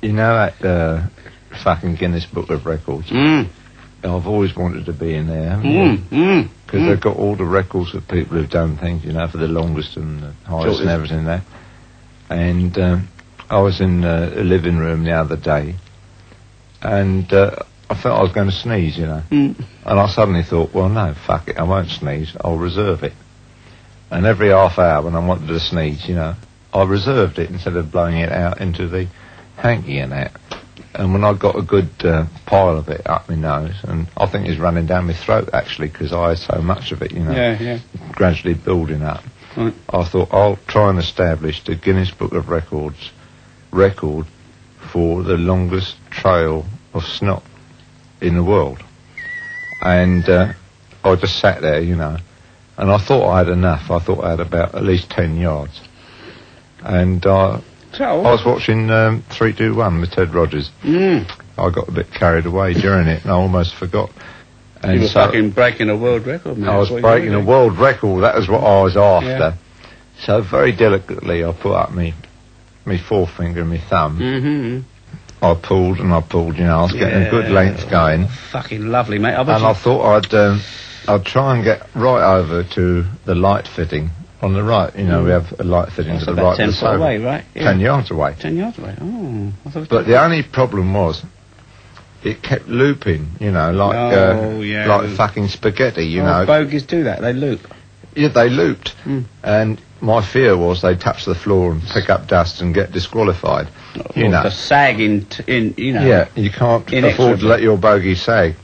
You know that uh, fucking Guinness Book of Records? Mm, I've always wanted to be in there, haven't you? mm, mm. Because they've got all the records of people who've done things, you know, for the longest and the highest and everything there. And um, I was in uh, a living room the other day, and uh, I felt I was going to sneeze, you know. Mm. And I suddenly thought, well, no, fuck it, I won't sneeze. I'll reserve it. And every half hour when I wanted to sneeze, you know, I reserved it instead of blowing it out into the hanky and that. And when I got a good uh, pile of it up my nose, and I think it's running down my throat actually because I had so much of it, you know, Yeah, yeah. gradually building up. Right. I thought I'll try and establish the Guinness Book of Records record for the longest trail of snot in the world. And uh, I just sat there, you know, and I thought I had enough. I thought I had about at least 10 yards. And uh, So, I was watching um, 321 with Ted Rogers. mm, I got a bit carried away during it and I almost forgot. And you were so- fucking breaking a world record, man. I was breaking a world record. That was what I was after. Yeah. So very delicately, I put up me, me forefinger and my thumb. Mhm. I pulled and I pulled. You know, I was getting a good length going, Fucking lovely, mate. I and you- I thought I'd um, I'd try and get right over to the light fitting on the right. You know, we have a light fitting That's to the right ten foot away, right? Yeah. Ten yards away. Ten yards away. Oh, But the only problem was, it kept looping. You know, like Oh, uh, yeah. like fucking spaghetti. You oh, know, bogies do that. They loop. Yeah, they looped. Mm. And my fear was they'd touch the floor and pick up dust and get disqualified. You Or know. the sag in, in you know. Yeah, you can't afford to let your bogey sag.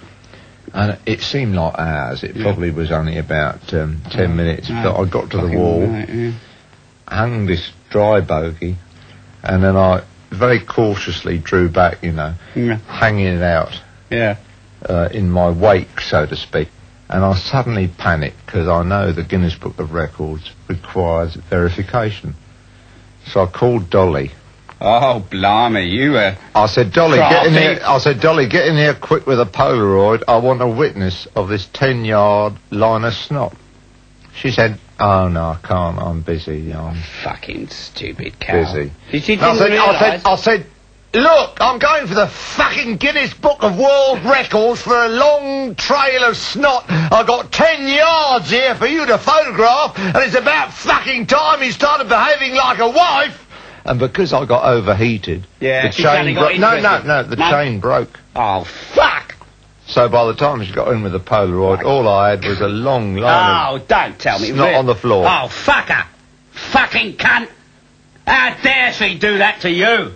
And it seemed like hours. It Yeah. probably was only about um, ten Oh, minutes. no. But I got to the wall, right, yeah. hung this dry bogey, and then I very cautiously drew back, you know, Yeah. hanging it out Yeah. uh, in my wake, so to speak. And I suddenly panicked because I know the Guinness Book of Records requires verification. So I called Dolly. Oh, blimey, you were. I said, Dolly, get in here. I said, Dolly, get in here quick with a Polaroid. I want a witness of this ten-yard line of snot. She said, Oh no, I can't. I'm busy. I'm Fucking stupid cow. busy. Did she I didn't said, I realise? said, I said, look, I'm going for the fucking Guinness Book of World Records for a long trail of snot. I've got ten yards here for you to photograph, and it's about fucking time you started behaving like a wife. And because I got overheated, Yeah, the chain broke. No, no, no, the No? chain broke. Oh, fuck! So by the time she got in with the Polaroid, all I had was a long line Oh, don't tell me. Not on the floor. Oh, fucker! Fucking cunt! How dare she do that to you?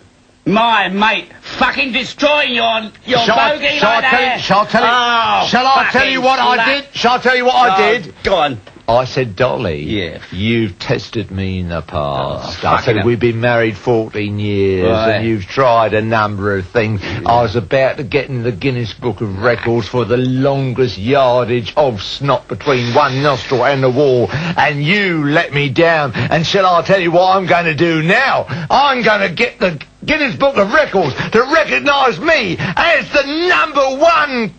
My mate, fucking destroying your your Shall I- bogey shall I like tell you- that. shall I tell you- Oh, Shall I tell you what I did? Shall I tell you what I Oh, did? Go on. I said, Dolly, Yeah. you've tested me in the past. Oh, I said, we've been married 14 years Right. and you've tried a number of things. I was about to get in the Guinness Book of Records for the longest yardage of snot between one nostril and the wall and you let me down. And shall I tell you what I'm going to do now? I'm going to get the Guinness Book of Records to recognise me as the number one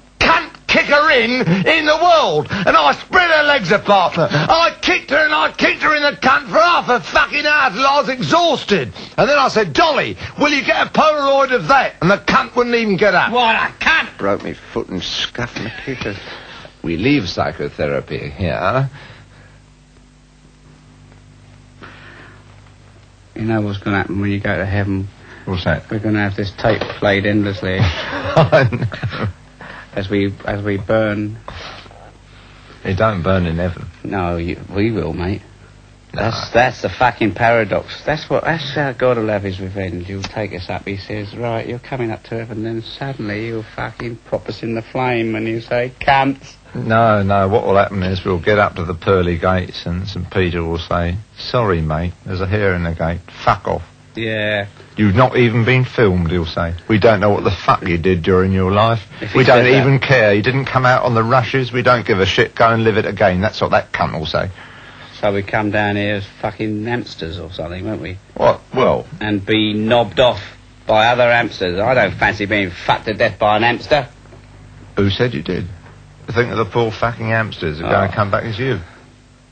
cunt kicker in in the world. And I spread her legs apart. I kicked her and I kicked her in the cunt for half a fucking hour till I was exhausted. And then I said, Dolly, will you get a Polaroid of that? And the cunt wouldn't even get up. What a cunt! Broke me foot and scuffed my kicker. We leave psychotherapy here. You know what's going to happen when you go to heaven? What's that? We're going to have this tape played endlessly as we as we burn. it don't burn in heaven. No, you, we will, mate. That's that's the fucking paradox. That's what. That's how God will have his revenge. He'll take us up. He says, "Right, you're coming up to heaven." Then suddenly he'll fucking pop us in the flame, and he'll say, "Cunts." No, no, what will happen is we'll get up to the pearly gates and St. Peter will say, Sorry, mate, there's a hair in the gate. Fuck off. Yeah. You've not even been filmed, he'll say. We don't know what the fuck you did during your life. We don't said that- even care. You didn't come out on the rushes. We don't give a shit. Go and live it again. That's what that cunt will say. So we come down here as fucking hamsters or something, won't we? What? Well, And be knobbed off by other hamsters. I don't fancy being fucked to death by an hamster. who said you did? Think of the poor fucking hamsters are going Oh. to come back as you.